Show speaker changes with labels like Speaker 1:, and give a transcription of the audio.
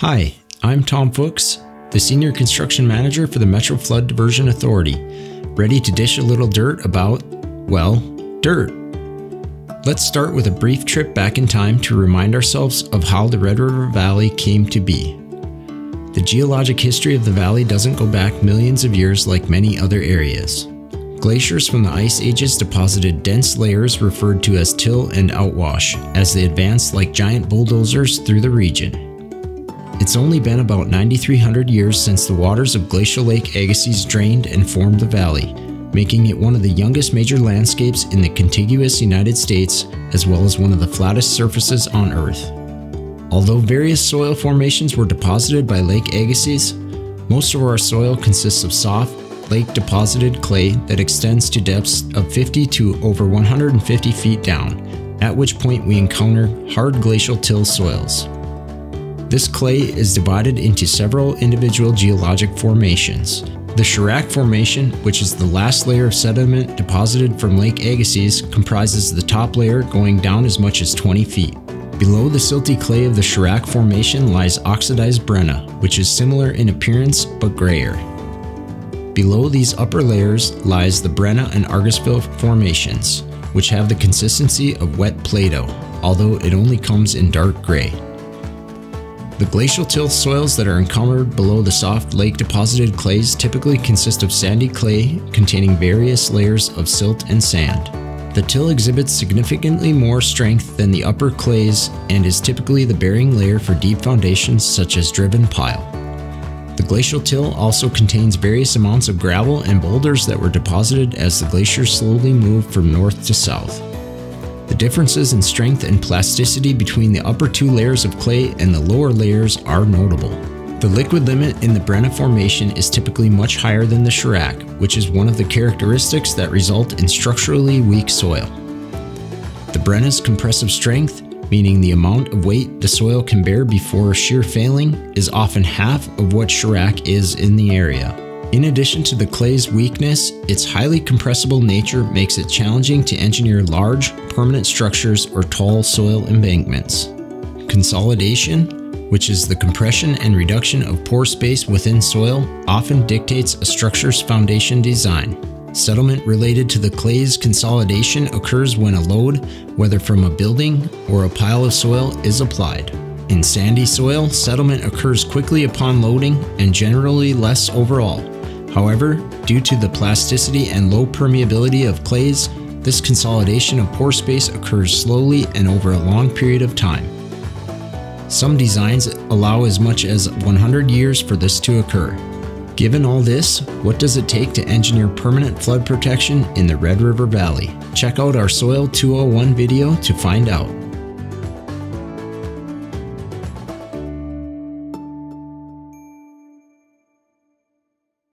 Speaker 1: Hi, I'm Tom Fuchs, the Senior Construction Manager for the Metro Flood Diversion Authority, ready to dish a little dirt about, well, dirt. Let's start with a brief trip back in time to remind ourselves of how the Red River Valley came to be. The geologic history of the valley doesn't go back millions of years like many other areas. Glaciers from the ice ages deposited dense layers referred to as till and outwash as they advanced like giant bulldozers through the region. It's only been about 9,300 years since the waters of Glacial Lake Agassiz drained and formed the valley, making it one of the youngest major landscapes in the contiguous United States, as well as one of the flattest surfaces on Earth. Although various soil formations were deposited by Lake Agassiz, most of our soil consists of soft, lake deposited clay that extends to depths of 50 to over 150 feet down, at which point we encounter hard glacial till soils. This clay is divided into several individual geologic formations. The Sherack Formation, which is the last layer of sediment deposited from Lake Agassiz, comprises the top layer going down as much as 20 feet. Below the silty clay of the Sherack Formation lies oxidized brenna, which is similar in appearance but grayer. Below these upper layers lies the Brenna and Argusville formations, which have the consistency of wet Play-Doh, although it only comes in dark gray. The glacial till soils that are encountered below the soft lake deposited clays typically consist of sandy clay containing various layers of silt and sand. The till exhibits significantly more strength than the upper clays and is typically the bearing layer for deep foundations such as driven pile. The glacial till also contains various amounts of gravel and boulders that were deposited as the glacier slowly moved from north to south. The differences in strength and plasticity between the upper two layers of clay and the lower layers are notable. The liquid limit in the Brenna Formation is typically much higher than the Sherack, which is one of the characteristics that result in structurally weak soil. The Brenna's compressive strength, meaning the amount of weight the soil can bear before shear failing, is often half of what Sherack is in the area. In addition to the clay's weakness, its highly compressible nature makes it challenging to engineer large, permanent structures or tall soil embankments. Consolidation, which is the compression and reduction of pore space within soil, often dictates a structure's foundation design. Settlement related to the clay's consolidation occurs when a load, whether from a building or a pile of soil, is applied. In sandy soil, settlement occurs quickly upon loading and generally less overall, However, due to the plasticity and low permeability of clays, this consolidation of pore space occurs slowly and over a long period of time. Some designs allow as much as 100 years for this to occur. Given all this, what does it take to engineer permanent flood protection in the Red River Valley? Check out our Soil 201 video to find out.